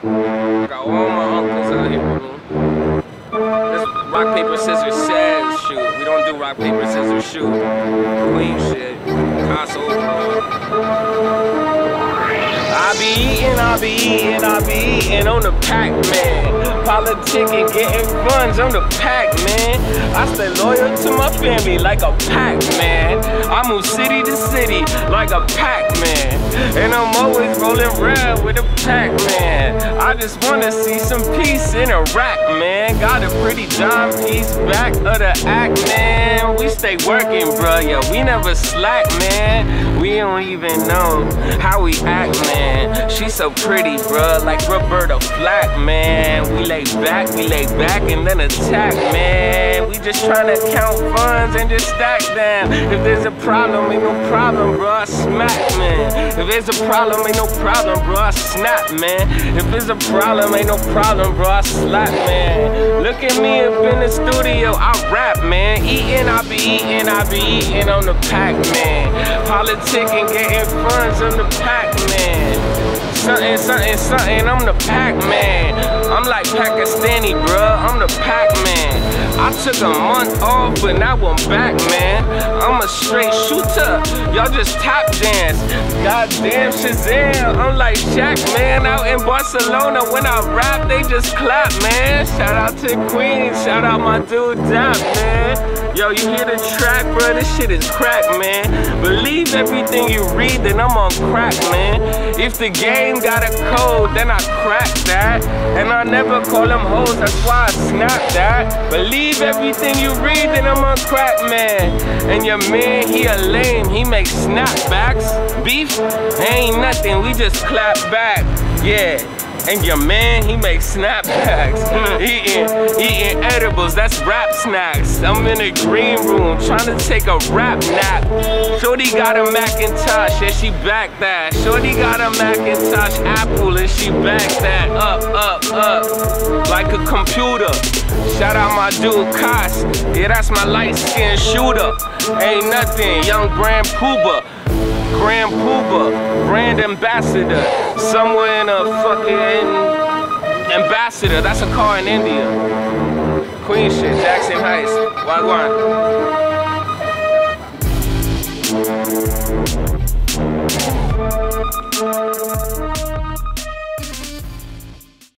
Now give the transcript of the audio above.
Got all my uncles out here with. This rock, paper, scissors, says shoot. We don't do rock, paper, scissors, shoot. Queen shit. I be eating, I be eating on the Pac-Man. Politicking, getting funds on the Pac-Man. I stay loyal to my family like a Pac-Man. I move city to city like a Pac-Man. And I'm always rolling red with a Pac-Man. I just wanna see some peace in Iraq, man. Got a pretty dime piece back of the act, man. Stay working, bro. Yeah, we never slack, man. We don't even know how we act, man. She's so pretty, bro, like Roberta Flack, man. We lay back, we lay back and then attack, man. We just trying to count funds and just stack them. If there's a problem, ain't no problem, bro. I smack, man. If there's a problem, ain't no problem, bro. I snap, man. If there's a problem, ain't no problem, bro. I slap, man. Look at me up in the studio, I rap, man. Eating, I be eating, I be eating on the Pac-Man. Politicking, getting funds on the Pac-Man. Something, something, something, I'm the Pac-Man. I'm like Pakistani, bruh, I'm the Pac-Man. I took a month off, but now I'm back, man. I'm a straight shooter, y'all just tap dance. Goddamn Shazam, I'm like Shaq, man. Out in Barcelona, when I rap, they just clap, man. Shout out to Queen, shout out my dude Dap, man. Yo, you hear the track, bro? This shit is crack, man. Believe everything you read, then I'm on crack, man. If the game got a code, then I crack that. And I never call them hoes, that's why I snap that. Believe everything you read, then I'm on crack, man. And your man, he a lame, he makes snapbacks. Beef ain't nothing, we just clap back. Yeah. And your man, he makes snapbacks. eating, eating edibles, that's rap snacks. I'm in a green room trying to take a rap nap. Shorty got a Macintosh and she back that. Shorty got a Macintosh Apple and she back that. Up, up, up, like a computer. Shout out my dude Koss, yeah that's my light skinned shooter. Ain't nothing, young Grand Puba. Grand Puba, brand ambassador, somewhere in a fucking ambassador. That's a car in India. Queen shit, Jackson Heights. Wagwan.